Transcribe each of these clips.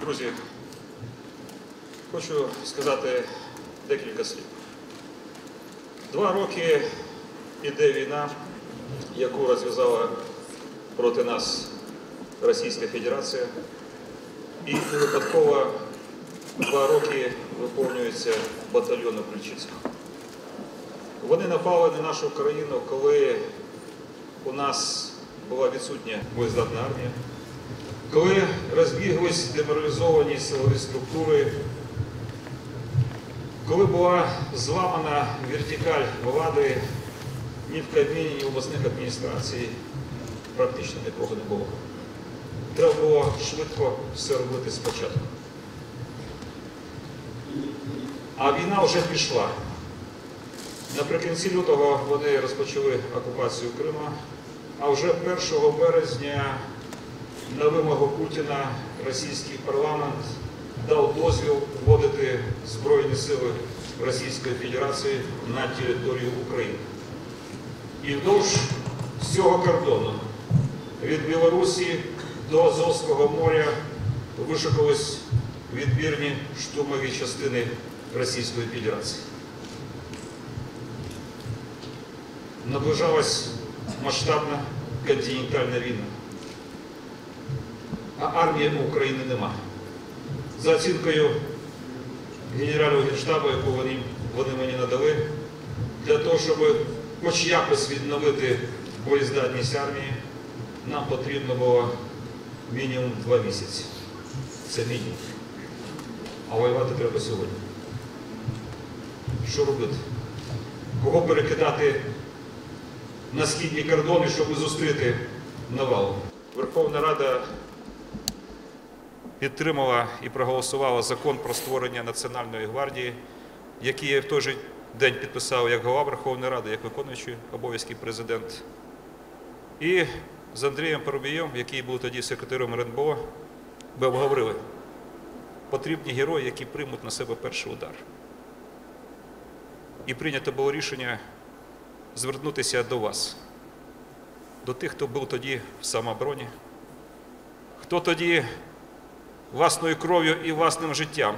Друзі, хочу сказати декілька слів. Два роки іде війна, яку розв'язала проти нас Російська Федерація. І випадково два роки виповнюється батальйону Ключицького. Вони напали на нашу країну, коли у нас була відсутня боєздатна армія, коли розбіглись деморалізовані силові структури, коли була зламана вертикаль влади, ні в Кабміні, ні в обласних адміністрацій практично нікого не було. Треба було швидко все робити спочатку. А війна вже пішла. Наприкінці лютого вони розпочали окупацію Крима, а вже 1 березня на вимогу Путіна російський парламент дав дозвіл вводити Збройні сили Російської Федерації на територію України. І вдовж всього кордону від Білорусі до Азовського моря вишикались відбірні штурмові частини Російської Федерації. Наближалась масштабна континентальна війна. А армії України нема. За оцінкою генерального генштабу, яку вони, вони мені надали, для того, щоб хоч якось відновити боєздатність армії, нам потрібно було мінімум два місяці. Це мінімум. А воювати треба сьогодні. Що робити? Кого перекидати на східні кордони, щоб зустріти навалу? Верховна Рада підтримала і проголосувала закон про створення Національної гвардії, який я в той же день підписав як голова Верховної Ради, як виконуючий обов'язки президент. І з Андрієм Парубієм, який був тоді секретарем РНБО, ми обговорили потрібні герої, які приймуть на себе перший удар. І прийнято було рішення звернутися до вас, до тих, хто був тоді в самообороні, хто тоді власною кров'ю і власним життям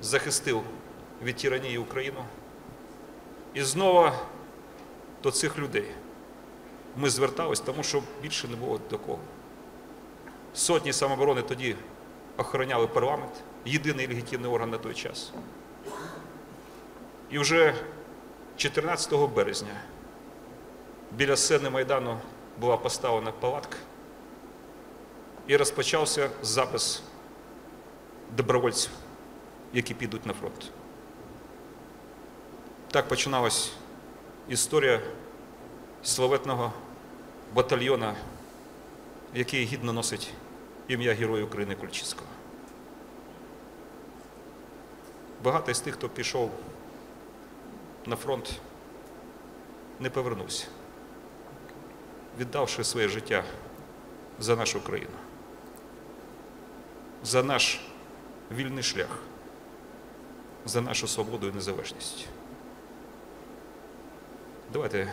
захистив від тиранії Україну. І знову до цих людей ми звертались, тому що більше не було до кого. Сотні самооборони тоді охороняли парламент, єдиний легітимний орган на той час. І вже 14 березня біля сцени Майдану була поставлена палатка і розпочався запис добровольців, які підуть на фронт. Так починалась історія славетного батальйона, який гідно носить ім'я Героя України Кульчицького. Багато з тих, хто пішов на фронт, не повернувся, віддавши своє життя за нашу країну, за наш вільний шлях, за нашу свободу і незалежність. Давайте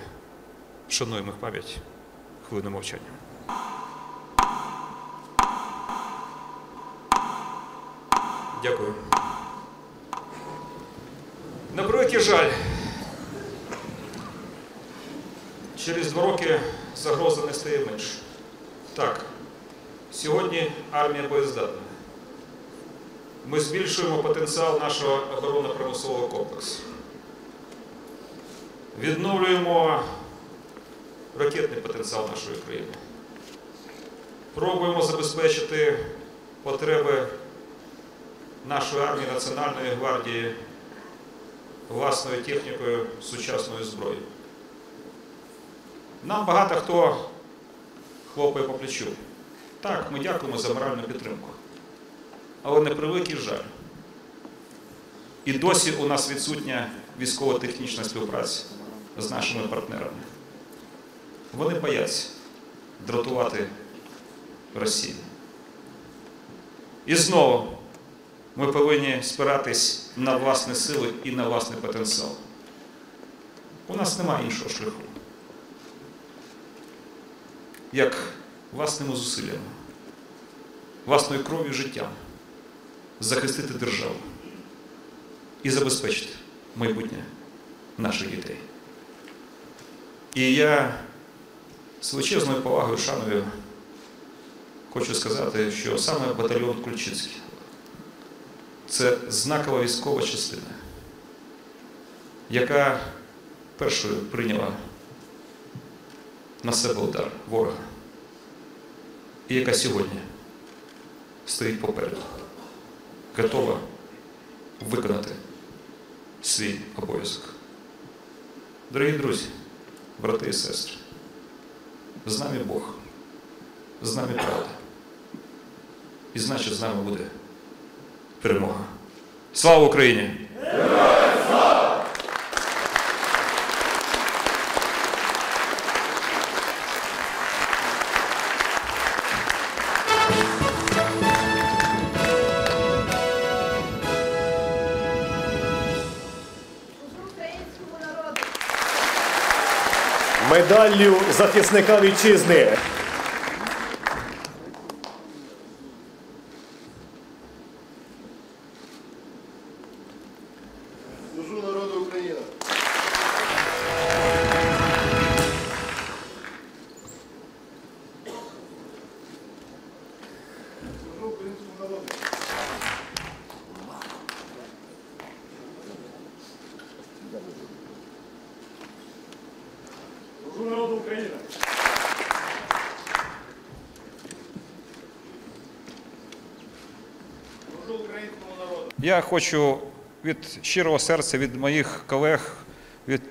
шануємо їх пам'ять хвилину мовчання. Дякую. На превеликий жаль, через два роки загроза не стає менше. Так, сьогодні армія боєздатна. Ми збільшуємо потенціал нашого оборонно-промислового комплексу. Відновлюємо ракетний потенціал нашої країни. Пробуємо забезпечити потреби нашої армії Національної гвардії власною технікою, сучасною зброєю. Нам багато хто хлопає по плечу. Так, ми дякуємо за моральну підтримку. Але на превеликий жаль. І досі у нас відсутня військово-технічна співпраця з нашими партнерами. Вони бояться дратувати Росію. І знову ми повинні спиратись на власні сили і на власний потенціал. У нас немає іншого шляху. Як власними зусиллями, власною кров'ю життям захистити державу і забезпечити майбутнє наших дітей. І я з величезною повагою, шаною хочу сказати, що саме батальйон Кульчицький це знакова військова частина, яка першою прийняла на себе удар ворога, і яка сьогодні стоїть попереду, готова виконати свій обов'язок. Дорогі друзі, брати і сестри, з нами Бог, з нами правда. І значить, з нами буде перемога. Слава Україні! Медаллю захисника вітчизни. Служу українському народу. Я хочу від щирого серця, від моїх колег, від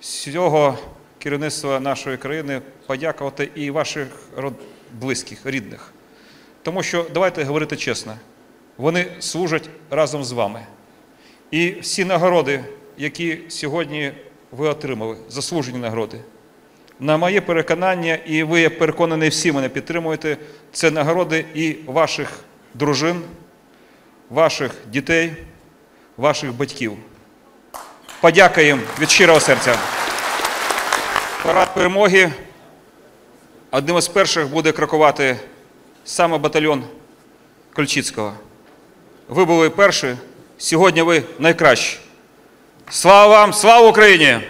всього керівництва нашої країни подякувати і ваших близьких, рідних. Тому що давайте говорити чесно, вони служать разом з вами. І всі нагороди, які сьогодні ви отримали, заслужені нагороди, на моє переконання, і ви, я переконаний, всі мене підтримуєте, це нагороди і ваших дружин, ваших дітей, ваших батьків. Подяка їм від щирого серця. Парад перемоги. Одним із перших буде крокувати саме батальйон Кольчицького. Ви були перші, сьогодні ви найкращі. Слава вам, слава Україні!